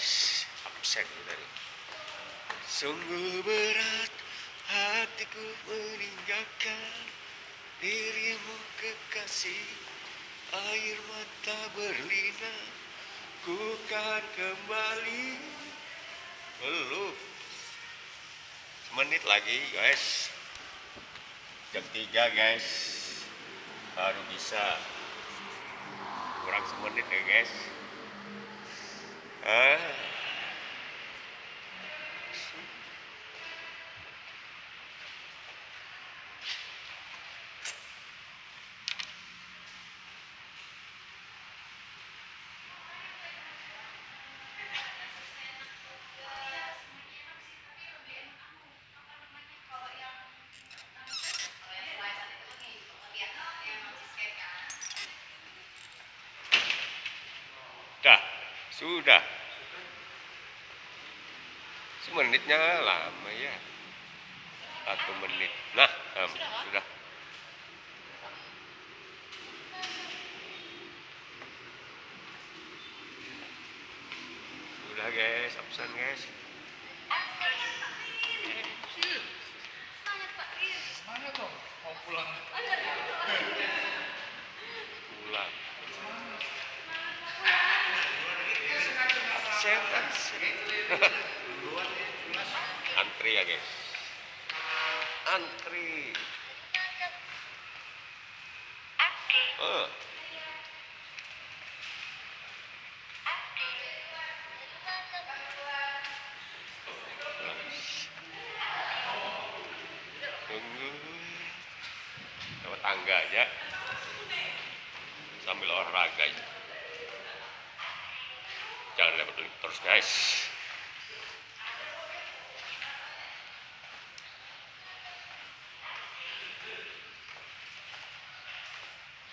guys absen tadi sungguh berat hatiku meninggalkan dirimu kekasih. Air mata berlinang ku kan kembali. Belum. Semenit lagi guys. Jam 3 guys. Baru bisa kurang semenit ya guys ah sudah. Semenitnya lama ya. Satu menit. Nah, em, sudah. Sudah guys, absen guys. Mana tuh? Mau pulang. Pulang. Absen. Antri ya guys. Antri. Oh. Terus guys.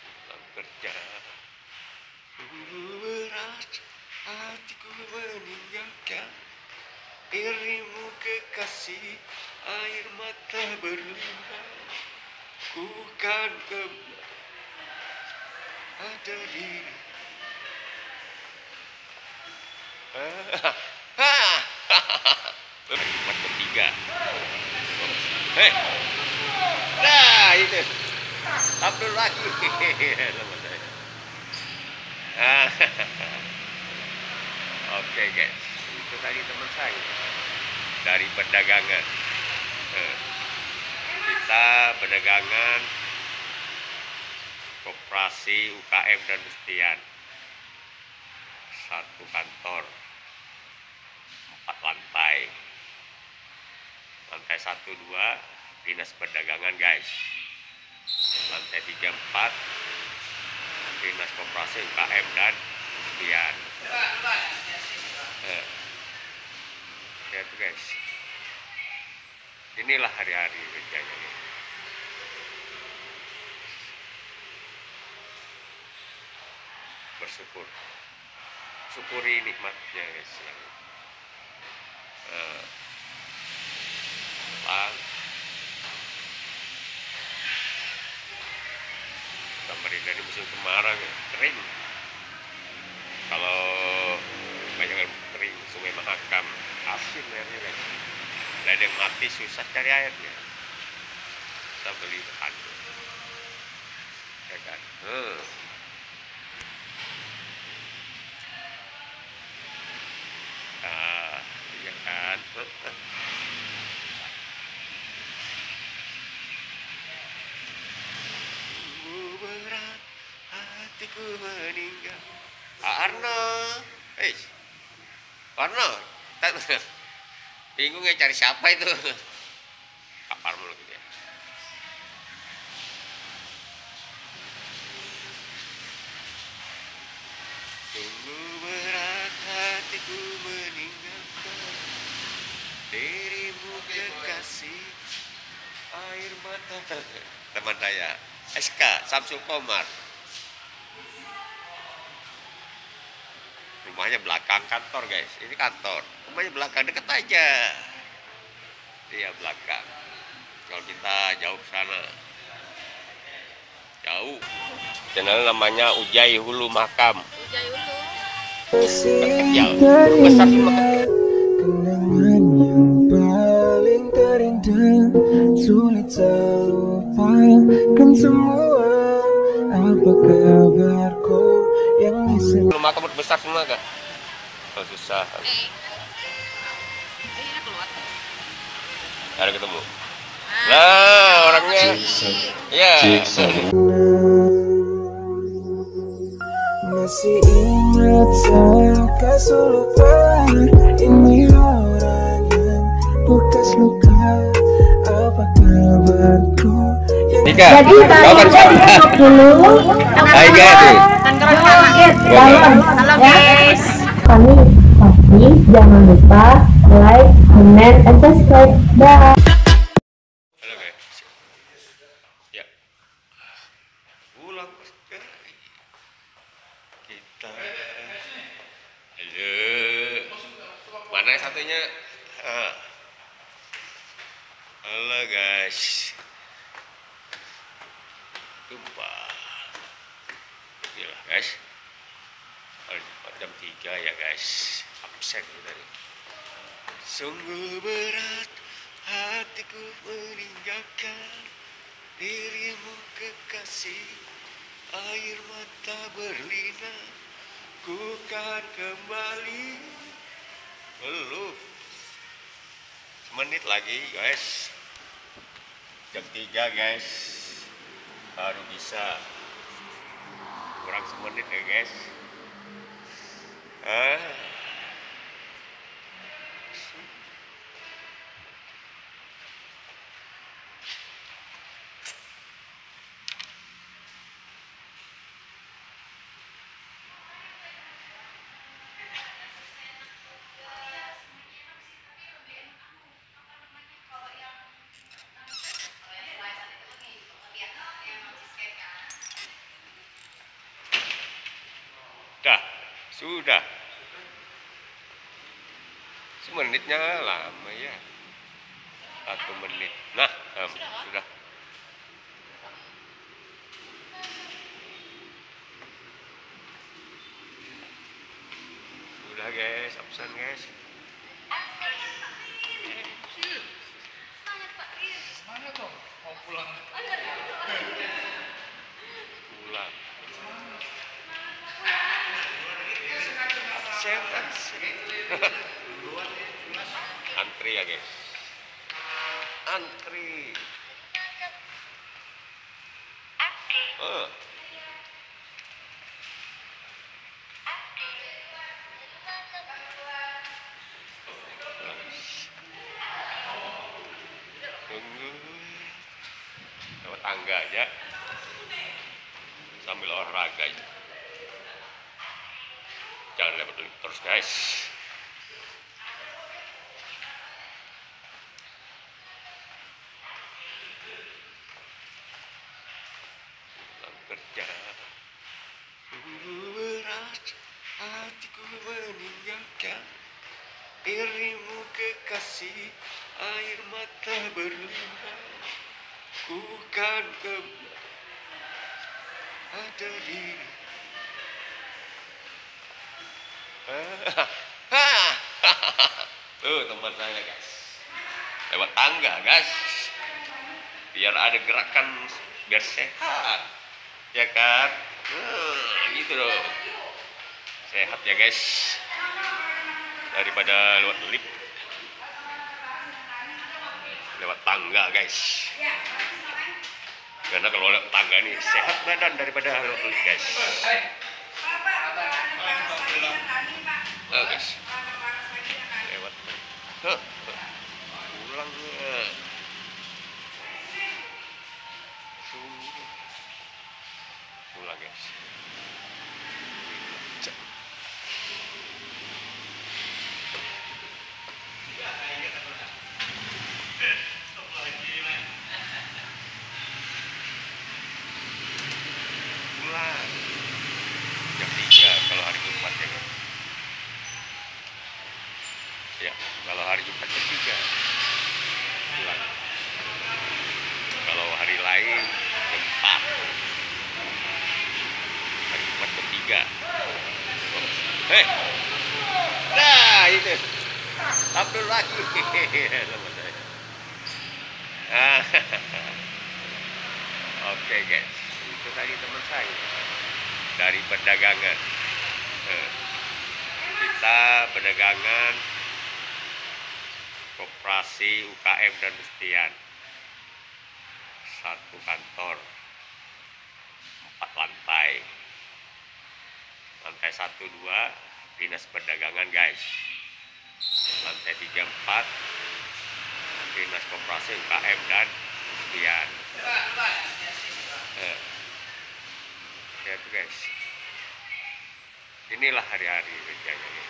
Pulang kerja. Sungguh berat hatiku meninggalkan dirimu kekasih air mata berlinang ku kan kembali ada di Mat ketiga. Hei. Nah, itu. Abdul lagi. Ah. Oke, guys. Itu tadi teman saya. Dari perdagangan. Eh, Kita perdagangan Koperasi UKM dan Mustian 12 Dinas Perdagangan guys. Lantai 34 Dinas Koperasi UKM dan sekian. Eh, ya itu guys. Inilah hari-hari kerjanya -hari. bersyukur. Syukuri nikmatnya guys yang uh, Mati susah cari airnya kita beli handuk ya kan Hmm. Ah, iya kan. Berat hatiku meninggal. Arno, eh, tak- bingung ya cari siapa itu. Pak Arno gitu ya. Sungguh berat hatiku meninggalkan dirimu kekasih air mata teman saya SK Samsul Komar rumahnya belakang kantor guys. Ini kantor. Rumahnya belakang deket aja. Dia belakang. Kalau kita jauh ke sana. Jauh. Channel namanya Ujai Hulu Makam. Ujai Ulu. Kecil, besar semua kecil. Kenangan yang paling terindah Sulit terlupakan. Semua Apa kabarku yang bisa Rumah kamu besar semua kak? Oh, susah. Ada ketemu. Nah, orangnya. Ya. Masih ingat Ini orang yang bekas luka. Apa kabarku Jadi kan tadi dulu. Hai guys. Dalam. Kami pasti jangan lupa like, comment, and subscribe. Dah. Halo guys. Ya. Pulang guys. Kita. Halo. Mana satunya? Halo guys. Jumpa. Gila guys. Jam 3 ya guys. Absen tadi. Sungguh berat hatiku meninggalkan dirimu kekasih. Air mata berlinang ku kan kembali. Belum. Semenit lagi guys. Jam 3 guys. Baru bisa. Kurang semenit ya guys ah Dah, sudah. Semenitnya lama ya. Satu menit. Nah, em, sudah. Sudah guys, absen guys. Mana tuh? Mau. Pulang. Tangga aja. Sambil olahraga aja. Jangan lewat terus guys. Pulang kerja. Berat hatiku meninggalkan dirimu kekasih air mata berlinang kan kembali ada di tuh tempat saya guys. Lewat tangga guys. Biar ada gerakan biar sehat. Ya kan? Nah, gitu loh. Sehat ya guys. Daripada lewat lift lewat tangga guys. Karena kalau lewat tangga ini sehat badan daripada lewat guys. Oh, guys lewat Huh, huh. pulangnya sungguh pulang guys Cek. pulang jam 3 kalau hari Jumat ya kan ya kalau hari Jumat jam 3 pulang kalau hari lain jam 4 hari Jumat jam 3 Hei. Nah, itu. Abdul lagi. Oke guys, itu tadi teman saya. Dari perdagangan. Eh, Kita perdagangan koperasi UKM dan Mustian satu kantor. Empat lantai. Lantai satu dua dinas perdagangan guys lantai tiga empat dinas koperasi UKM dan Mustian Eh, ya itu guys. Inilah hari-hari kerjanya nih.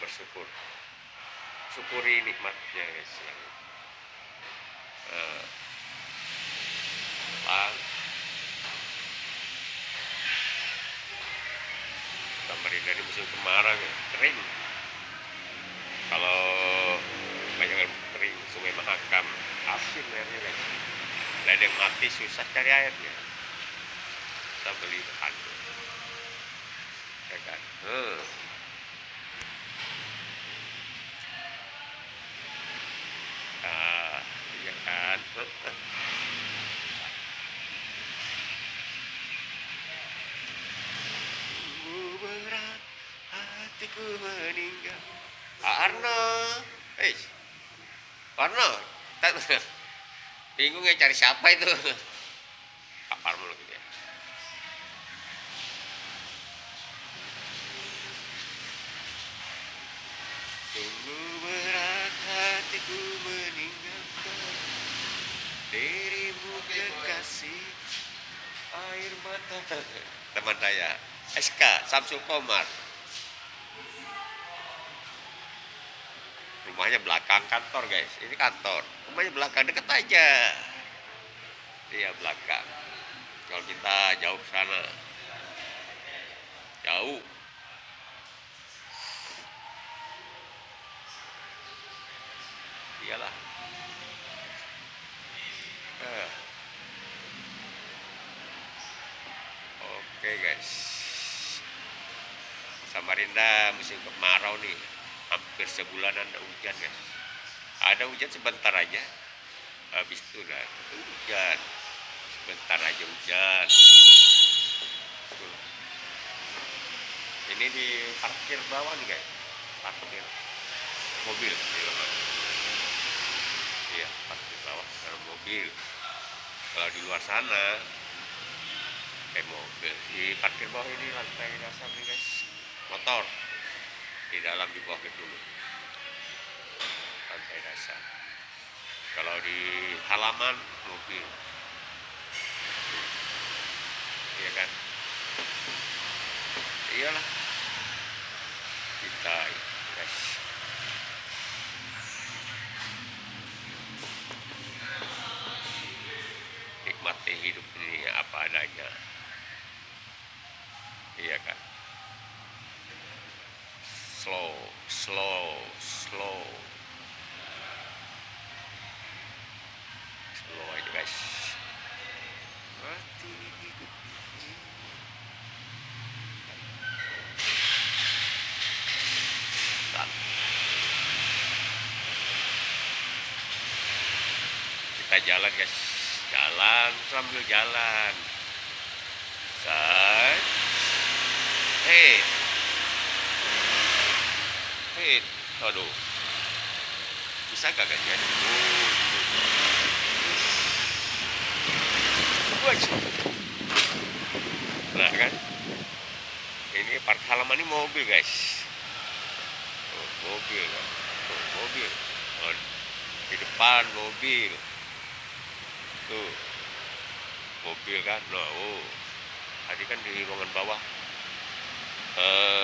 bersyukur. Syukuri nikmatnya guys yang lapang Samarinda ini musim kemarau ya, kering. Kalau banyak yang kering sungai Mahakam asin airnya Nggak ada yang mati susah cari airnya. Kita beli handuk ya kan? Hmm. Ah, iya kan Sungguh berat hatiku meninggal. Arno Eh Tak- Bingung ya cari siapa itu. Pak Parmo gitu ya? Sungguh berat hatiku meninggalkan. Dirimu kekasih air mata. Teman saya SK Samsul Komar Rumahnya belakang kantor guys. Ini kantor. Rumahnya belakang deket aja. Iya belakang. Kalau kita jauh sana. Jauh. Iyalah. Eh. oke guys. Samarinda musim kemarau nih hampir sebulan ada hujan guys ada hujan sebentar aja habis itu udah hujan sebentar aja hujan Tuh. ini di parkir bawah nih guys parkir mobil. Iya, parkir bawah dalam mobil. Kalau di luar sana, kayak mobil. Di parkir bawah ini lantai dasar nih guys, motor. Di dalam di bawah dulu. Lantai dasar. Kalau di halaman, mobil. Iya kan? Iyalah. Kita, guys. nikmati hidup ini apa adanya iya kan slow slow slow. Slow aja guys. Mati kita jalan guys. Jalan sambil jalan. Set. hei hei aduh. Bisa kagak jadi Wah. nah kan? Ini park halaman ini mobil guys. Oh, mobil kan oh, mobil. Oh, di depan mobil. Tuh. Mobil kan? Nah oh. Tadi kan di ruangan bawah. Eh